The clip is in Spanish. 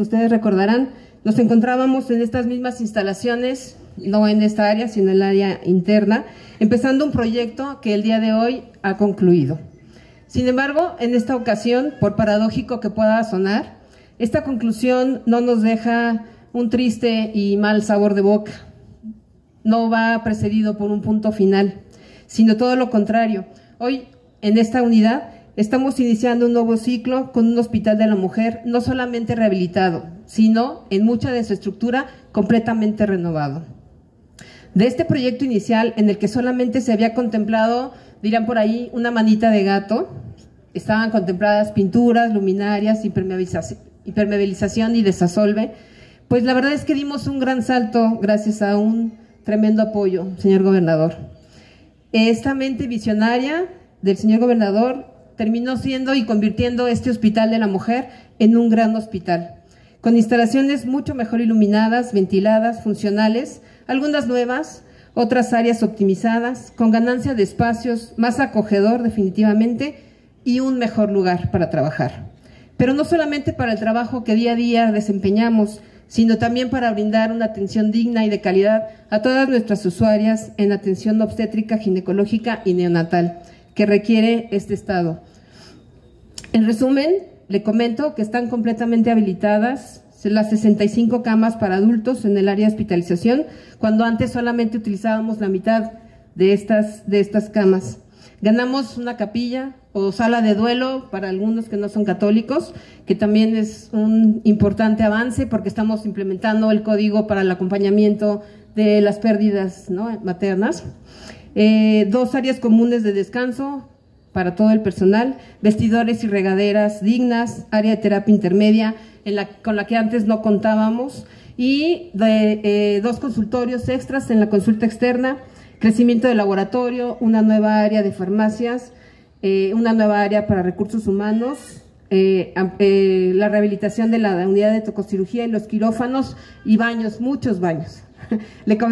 ustedes recordarán, nos encontrábamos en estas mismas instalaciones, no en esta área, sino en el área interna, empezando un proyecto que el día de hoy ha concluido. Sin embargo, en esta ocasión, por paradójico que pueda sonar, esta conclusión no nos deja un triste y mal sabor de boca. No va precedido por un punto final, sino todo lo contrario. Hoy, en esta unidad, Estamos iniciando un nuevo ciclo con un hospital de la mujer no solamente rehabilitado, sino en mucha de su estructura completamente renovado. De este proyecto inicial, en el que solamente se había contemplado, dirán por ahí, una manita de gato, estaban contempladas pinturas, luminarias, impermeabilización y desasolve, pues la verdad es que dimos un gran salto gracias a un tremendo apoyo, señor gobernador. Esta mente visionaria del señor gobernador terminó siendo y convirtiendo este Hospital de la Mujer en un gran hospital, con instalaciones mucho mejor iluminadas, ventiladas, funcionales, algunas nuevas, otras áreas optimizadas, con ganancia de espacios, más acogedor definitivamente y un mejor lugar para trabajar. Pero no solamente para el trabajo que día a día desempeñamos, sino también para brindar una atención digna y de calidad a todas nuestras usuarias en atención obstétrica, ginecológica y neonatal que requiere este Estado. En resumen, le comento que están completamente habilitadas las 65 camas para adultos en el área de hospitalización, cuando antes solamente utilizábamos la mitad de estas, de estas camas. Ganamos una capilla o sala de duelo para algunos que no son católicos, que también es un importante avance porque estamos implementando el código para el acompañamiento de las pérdidas maternas. Eh, dos áreas comunes de descanso para todo el personal, vestidores y regaderas dignas, área de terapia intermedia en la, con la que antes no contábamos y de, eh, dos consultorios extras en la consulta externa, crecimiento de laboratorio, una nueva área de farmacias, eh, una nueva área para recursos humanos, la rehabilitación de la unidad de tococirugía y los quirófanos y baños, muchos baños.